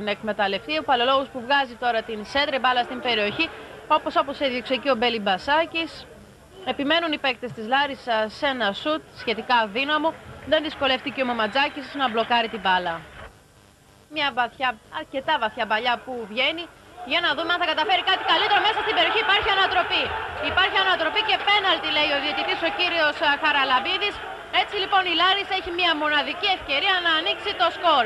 την εκμεταλλευτεί. Ο Παλαιολόγος που βγάζει τώρα την σέντρε μπάλα στην περιοχή, όπως όπως έδειξε και ο Μπέλι Μπασάκης. Επιμένουν οι παίκτες της Λάρισα σε ένα σουτ σχετικά δύναμο. Δεν δυσκολεύτηκε ο Μαματζάκης να μπλοκάρει την μπάλα. Μια βαθιά, αρκετά βαθιά παλιά που βγαίνει. Για να δούμε αν θα καταφέρει κάτι καλύτερο μέσα στην περιοχή. Υπάρχει ανατροπή. Υπάρχει ανατροπή και πέναλτι λέει ο διαιτητής ο κύριος Χαραλαμπίδης. Έτσι λοιπόν η Λάρισα έχει μια μοναδική ευκαιρία να ανοίξει το σκορ.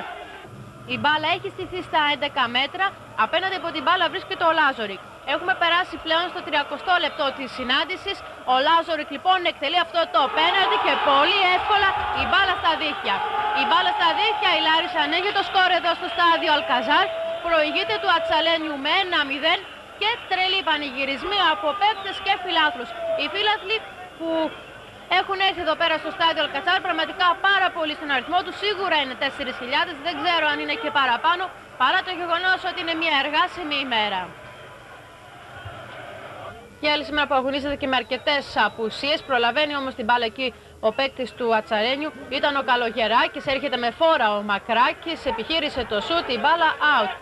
Η μπάλα έχει στηθεί στα 11 μέτρα. Απέναντι από την μπάλα βρίσκεται ο Λάζορικ. Έχουμε περάσει πλέον στο 30 λεπτό της συνάντησης. Ο Λάζορικ λοιπόν εκτελεί αυτό το πέναλτι και πολύ εύκολα η μπάλα στα δίχτυα. Η μπάλα στα δίχτυα, η Λάρισα ανοίγει το σκορ εδώ στο στάδιο Αλκαζάρ. Προηγείται του Ατσαλένιου με 1-0 και τρελοί πανηγυρισμοί από παίκτες και φιλάθλους. Οι φίλαθλοι που έχουν έρθει εδώ πέρα στο στάδιο Αλκαζάρ πραγματικά πάρα πολλοί στον αριθμό τους. Σίγουρα είναι 4.000, δεν ξέρω αν είναι και παραπάνω, παρά το γεγονός ότι είναι μια εργάσιμη ημέρα. Και άλλη σήμερα που αγωνίζεται και με αρκετές απουσίες. Προλαβαίνει όμως την μπάλα εκεί ο παίκτης του Ατσαρένιου. Ήταν ο Καλογεράκης, έρχεται με φόρα ο Μακράκης, επιχείρησε το σουτ, η μπάλα out.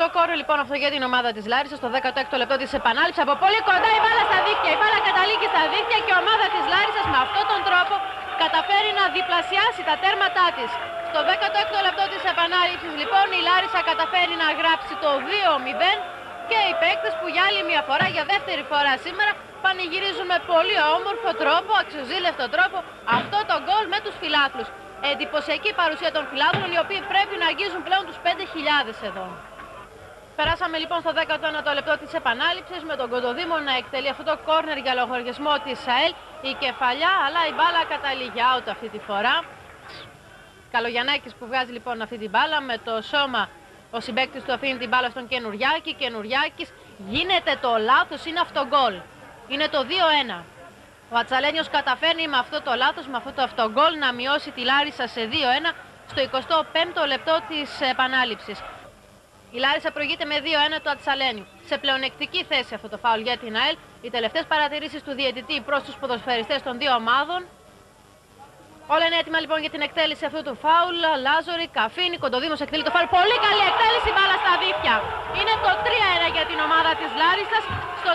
Το κόρο λοιπόν αυτό για την ομάδα της Λάρισας στο 16ο λεπτό της επανάληψης. Από πολύ κοντά η μπάλα στα δίκτυα. Η μπάλα καταλήγει στα δίκτυα και η ομάδα της Λάρισα με αυτόν τον τρόπο καταφέρει να διπλασιάσει τα τέρματά της. Στο 16ο λεπτό της επανάληψης λοιπόν η Λάρισα καταφέρει να γράψει το 2-0 και οι παίκτες που για άλλη μια φορά, για δεύτερη φορά σήμερα, πανηγυρίζουν με πολύ όμορφο τρόπο, αξιοζήλευτο τρόπο αυτό το γκολ με τους φιλάθλους. Εντυπωσιακή παρουσία των φιλάθλων, οι οποίοι πρέπει να αγγίζουν πλέον τους 5.000 εδώ. Περάσαμε λοιπόν στο 19ο λεπτό της επανάληψης με τον Κοντοδήμο να εκτελεί αυτό το κόρνερ για λογαριασμό της ΑΕΛ. Η κεφαλιά, αλλά η μπάλα καταλήγει out αυτή τη φορά. Καλογιαννάκης που βγάζει λοιπόν αυτή την μπάλα με το σώμα ο συμπέκτης του αφήνει την μπάλα στον Κενουριάκη. Κενουριάκης γίνεται το λάθος, είναι αυτό γκολ. Είναι το 2-1. Ο Ατσαλένιος καταφέρνει με αυτό το λάθος, με αυτό το αυτογκόλ να μειώσει τη Λάρισα σε 2-1 στο 25ο λεπτό της επανάληψης. Η Λάρισα προηγείται με 2-1 του Ατσαλένιου. Σε πλεονεκτική θέση αυτό το φάουλ για την ΑΕΛ. Οι τελευταίες παρατηρήσεις του διαιτητή προς τους ποδοσφαιριστές των δύο ομάδων Όλα είναι έτοιμα λοιπόν για την εκτέλεση αυτού του φάουλ. Λάζορη, Καφίνη, Κοντοδήμος εκτελεί το φάουλ. Πολύ καλή εκτέλεση, μπάλα στα δίχτυα. Είναι το 3-1 για την ομάδα της Λάρισας στο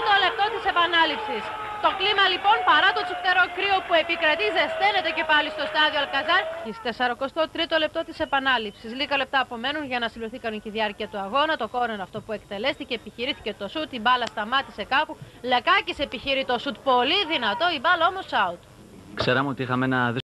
33ο λεπτό της επανάληψης. Το κλίμα λοιπόν παρά το τσουφτερό κρύο που επικρατεί ζεσταίνεται και πάλι στο στάδιο Αλκαζάρ. Στο 43ο λεπτό της επανάληψης. Λίγα λεπτά απομένουν για να συμπληρωθεί κανονική διάρκεια του αγώνα. Το κόρνερ αυτό που εκτελέστηκε, επιχειρήθηκε το σουτ. Η μπάλα σταμάτησε κάπου. Λεκάκης επιχειρεί το σουτ πολύ δυνατό. Η μπάλα όμως out. Ξέραμε ότι είχαμε ένα